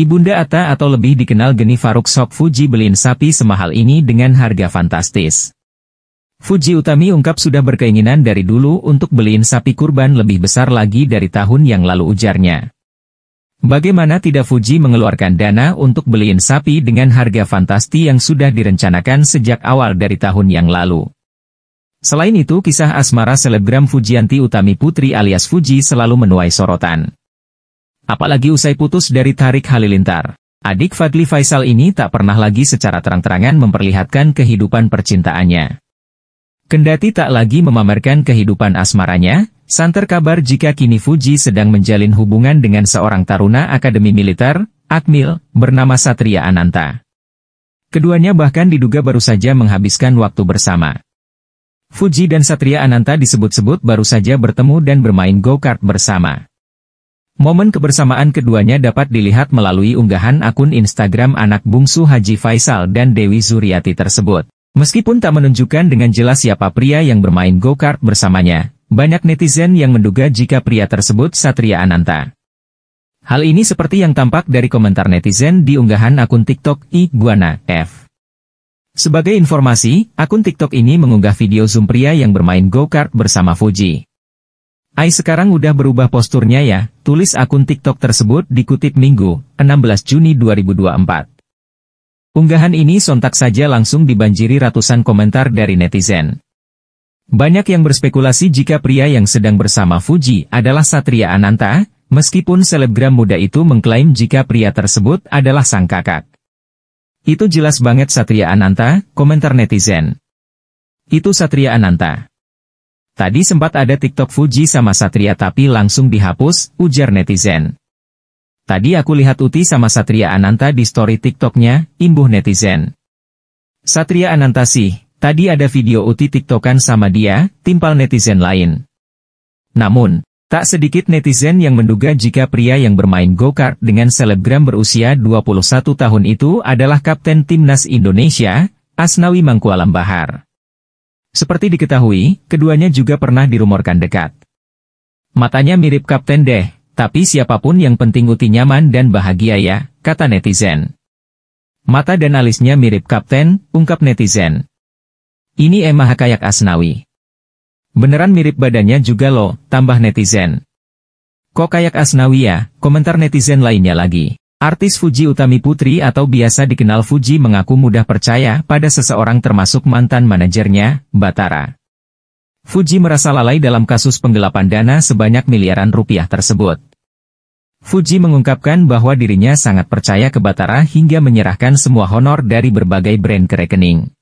Ibunda Ata atau lebih dikenal Geni Faruk Sok Fuji beliin sapi semahal ini dengan harga fantastis. Fuji Utami ungkap sudah berkeinginan dari dulu untuk beliin sapi kurban lebih besar lagi dari tahun yang lalu ujarnya. Bagaimana tidak Fuji mengeluarkan dana untuk beliin sapi dengan harga fantasti yang sudah direncanakan sejak awal dari tahun yang lalu. Selain itu kisah asmara selebgram Fujianti Utami Putri alias Fuji selalu menuai sorotan. Apalagi usai putus dari Tarik Halilintar. Adik Fadli Faisal ini tak pernah lagi secara terang-terangan memperlihatkan kehidupan percintaannya. Kendati tak lagi memamerkan kehidupan asmaranya, santer kabar jika kini Fuji sedang menjalin hubungan dengan seorang taruna Akademi Militer, Akmil, bernama Satria Ananta. Keduanya bahkan diduga baru saja menghabiskan waktu bersama. Fuji dan Satria Ananta disebut-sebut baru saja bertemu dan bermain go-kart bersama. Momen kebersamaan keduanya dapat dilihat melalui unggahan akun Instagram anak bungsu Haji Faisal dan Dewi Zuriati tersebut. Meskipun tak menunjukkan dengan jelas siapa pria yang bermain go-kart bersamanya, banyak netizen yang menduga jika pria tersebut Satria Ananta. Hal ini seperti yang tampak dari komentar netizen di unggahan akun TikTok Iguana F. Sebagai informasi, akun TikTok ini mengunggah video zoom pria yang bermain go-kart bersama Fuji. Ai sekarang udah berubah posturnya ya, tulis akun TikTok tersebut dikutip Minggu, 16 Juni 2024. Unggahan ini sontak saja langsung dibanjiri ratusan komentar dari netizen. Banyak yang berspekulasi jika pria yang sedang bersama Fuji adalah Satria Ananta, meskipun selebgram muda itu mengklaim jika pria tersebut adalah sang kakak. Itu jelas banget Satria Ananta, komentar netizen. Itu Satria Ananta. Tadi sempat ada TikTok Fuji sama Satria tapi langsung dihapus, ujar netizen. Tadi aku lihat Uti sama Satria Ananta di story TikToknya, imbuh netizen. Satria Ananta sih, tadi ada video Uti TikTokan sama dia, timpal netizen lain. Namun, tak sedikit netizen yang menduga jika pria yang bermain go-kart dengan selebgram berusia 21 tahun itu adalah Kapten Timnas Indonesia, Asnawi Mangkualam Bahar. Seperti diketahui, keduanya juga pernah dirumorkan dekat. Matanya mirip Kapten deh, tapi siapa pun yang penting Uti nyaman dan bahagia ya, kata netizen. Mata dan alisnya mirip Kapten, ungkap netizen. Ini emah kayak Asnawi. Beneran mirip badannya juga loh, tambah netizen. Kok kayak Asnawi ya, komentar netizen lainnya lagi. Artis Fuji Utami Putri atau biasa dikenal Fuji mengaku mudah percaya pada seseorang termasuk mantan manajernya, Batara. Fuji merasa lalai dalam kasus penggelapan dana sebanyak miliaran rupiah tersebut. Fuji mengungkapkan bahwa dirinya sangat percaya ke Batara hingga menyerahkan semua honor dari berbagai brand ke rekening.